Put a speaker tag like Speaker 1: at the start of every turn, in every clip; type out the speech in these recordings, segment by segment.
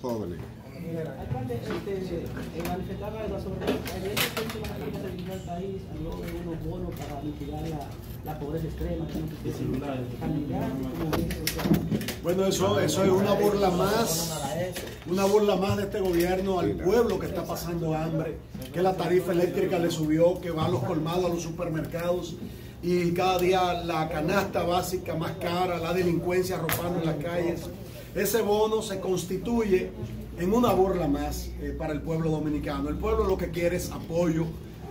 Speaker 1: jóvenes.
Speaker 2: Alcalde, este, manifestaba algo sobre ayer el centro de la República del país habló de unos bonos para mitigar la, la pobreza extrema.
Speaker 3: Bueno, eso, eso es una burla más, una burla más de este gobierno al pueblo que está pasando hambre, que la tarifa eléctrica le subió, que va a los colmados, a los supermercados y cada día la canasta básica más cara, la delincuencia arropando en las calles. Ese bono se constituye en una burla más eh, para el pueblo dominicano. El pueblo lo que quiere es apoyo,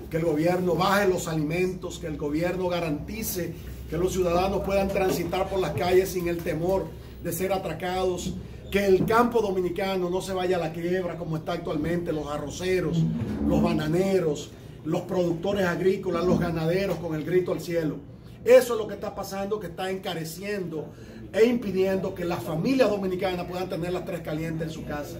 Speaker 3: que el gobierno baje los alimentos, que el gobierno garantice que los ciudadanos puedan transitar por las calles sin el temor de ser atracados, que el campo dominicano no se vaya a la quiebra como está actualmente, los arroceros, los bananeros, los productores agrícolas, los ganaderos con el grito al cielo. Eso es lo que está pasando, que está encareciendo e impidiendo que las familias dominicanas puedan tener las tres calientes en su casa.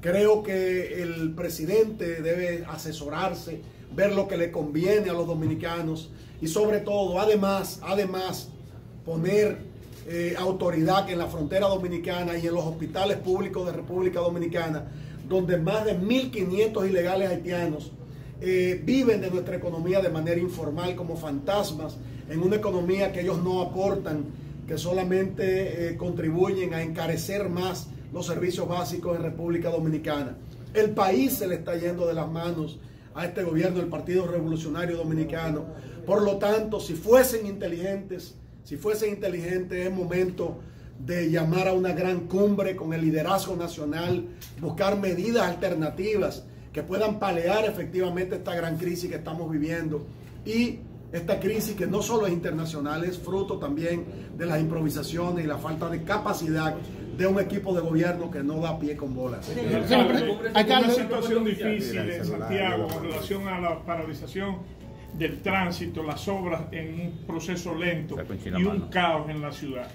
Speaker 3: Creo que el presidente debe asesorarse, ver lo que le conviene a los dominicanos y sobre todo, además, además, poner eh, autoridad en la frontera dominicana y en los hospitales públicos de República Dominicana, donde más de 1.500 ilegales haitianos eh, viven de nuestra economía de manera informal como fantasmas, en una economía que ellos no aportan, que solamente eh, contribuyen a encarecer más los servicios básicos en República Dominicana. El país se le está yendo de las manos a este gobierno del Partido Revolucionario Dominicano. Por lo tanto, si fuesen inteligentes, si fuesen inteligentes, es momento de llamar a una gran cumbre con el liderazgo nacional, buscar medidas alternativas que puedan palear efectivamente esta gran crisis que estamos viviendo y esta crisis que no solo es internacional, es fruto también de las improvisaciones y la falta de capacidad de un equipo de gobierno que no da pie con bolas.
Speaker 4: Hay una situación difícil en Santiago con relación a la paralización del tránsito, las obras en un proceso lento y un caos en la ciudad.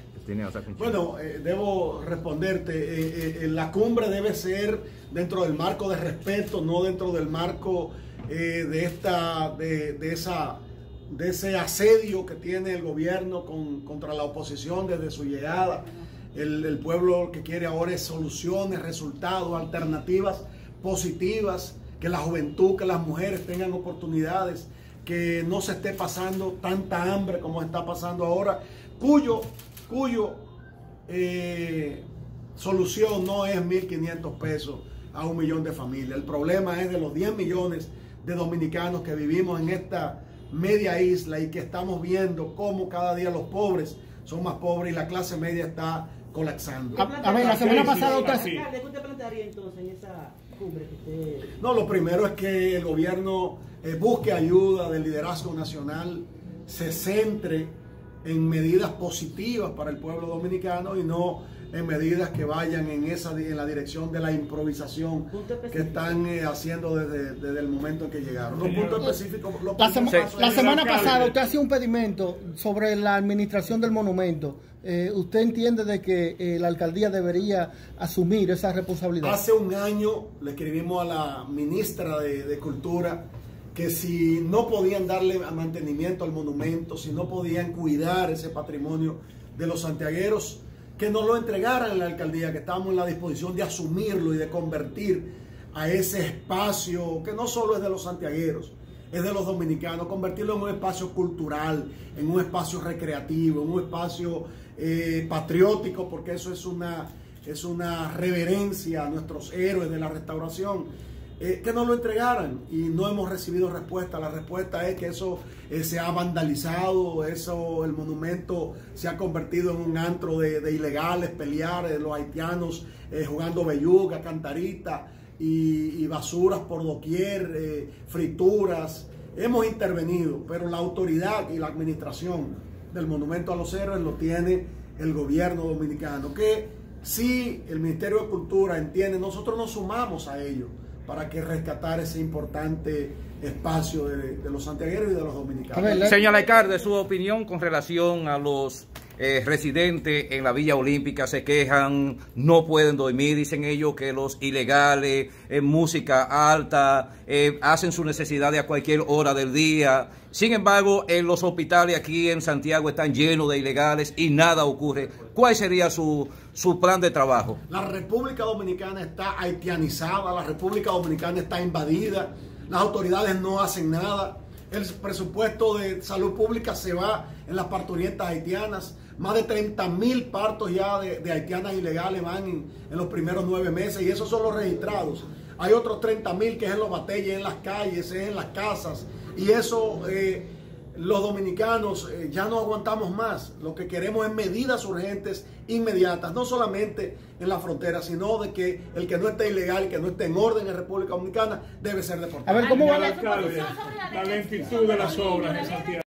Speaker 3: Bueno, eh, debo responderte, eh, eh, la cumbre debe ser dentro del marco de respeto, no dentro del marco de, esta, de, de, esa, de ese asedio que tiene el gobierno con, contra la oposición desde su llegada. El, pueblo que quiere ahora es soluciones, resultados, alternativas positivas, que la juventud, que las mujeres tengan oportunidades, que no se esté pasando tanta hambre como está pasando ahora, cuyo, cuyo eh, solución no es 1.500 pesos a un millón de familias. El problema es de los 10 millones de dominicanos que vivimos en esta media isla y que estamos viendo cómo cada día los pobres son más pobres y la clase media está colapsando.
Speaker 2: A, ver, la semana pasada usted... ¿Qué usted plantearía entonces en esa cumbre que usted...
Speaker 3: No, lo primero es que el gobierno eh, busque ayuda del liderazgo nacional, se centre en medidas positivas para el pueblo dominicano y no en medidas que vayan en esa en la dirección de la improvisación que están eh, haciendo desde, desde, el momento en que llegaron. Los puntos específicos. Los
Speaker 5: la, sema, la semana pasada usted hacía un pedimento sobre la administración del monumento. Eh, ¿Usted entiende de que eh, la alcaldía debería asumir esa responsabilidad?
Speaker 3: Hace un año le escribimos a la ministra de, de Cultura que si no podían darle mantenimiento al monumento, si no podían cuidar ese patrimonio de los santiagueros, que nos lo entregaran en la alcaldía, que estábamos en la disposición de asumirlo y de convertir a ese espacio, que no solo es de los santiagueros, es de los dominicanos, convertirlo en un espacio cultural, en un espacio recreativo, en un espacio eh, patriótico, porque eso es una, es una reverencia a nuestros héroes de la restauración eh, que nos lo entregaran y no hemos recibido respuesta. La respuesta es que eso eh, se ha vandalizado, eso, el monumento se ha convertido en un antro de, ilegales, pelear, los haitianos eh, jugando belluga, cantarita y, basuras por doquier, eh, frituras. Hemos intervenido, pero la autoridad y la administración del monumento a los héroes lo tiene el gobierno dominicano, que si el Ministerio de Cultura entiende, nosotros nos sumamos a ello para que rescatar ese importante espacio de, de los santiagueros y de los dominicanos.
Speaker 6: Señor alcalde, su opinión con relación a los
Speaker 1: eh, residentes en la Villa Olímpica se quejan, no pueden dormir, dicen ellos que los ilegales, en música alta, eh, hacen su necesidad a cualquier hora del día. Sin embargo, en los hospitales aquí en Santiago están llenos de ilegales y nada ocurre. ¿Cuál sería su, su plan de trabajo?
Speaker 3: La República Dominicana está haitianizada, la República Dominicana está invadida, las autoridades no hacen nada el presupuesto de salud pública se va en las parturientas haitianas. Más de 30 mil partos ya de, haitianas ilegales van en, los primeros nueve meses y esos son los registrados. Hay otros 30 mil que es en los batalles, en las calles, es en las casas. Y eso eh, los dominicanos eh, ya no aguantamos más. Lo que queremos es medidas urgentes, inmediatas, no solamente en la frontera, sino de que el que no esté ilegal, que no esté en orden en República Dominicana, debe ser deportado.
Speaker 4: A ver, ¿cómo va la, la lentitud de las obras en Santiago?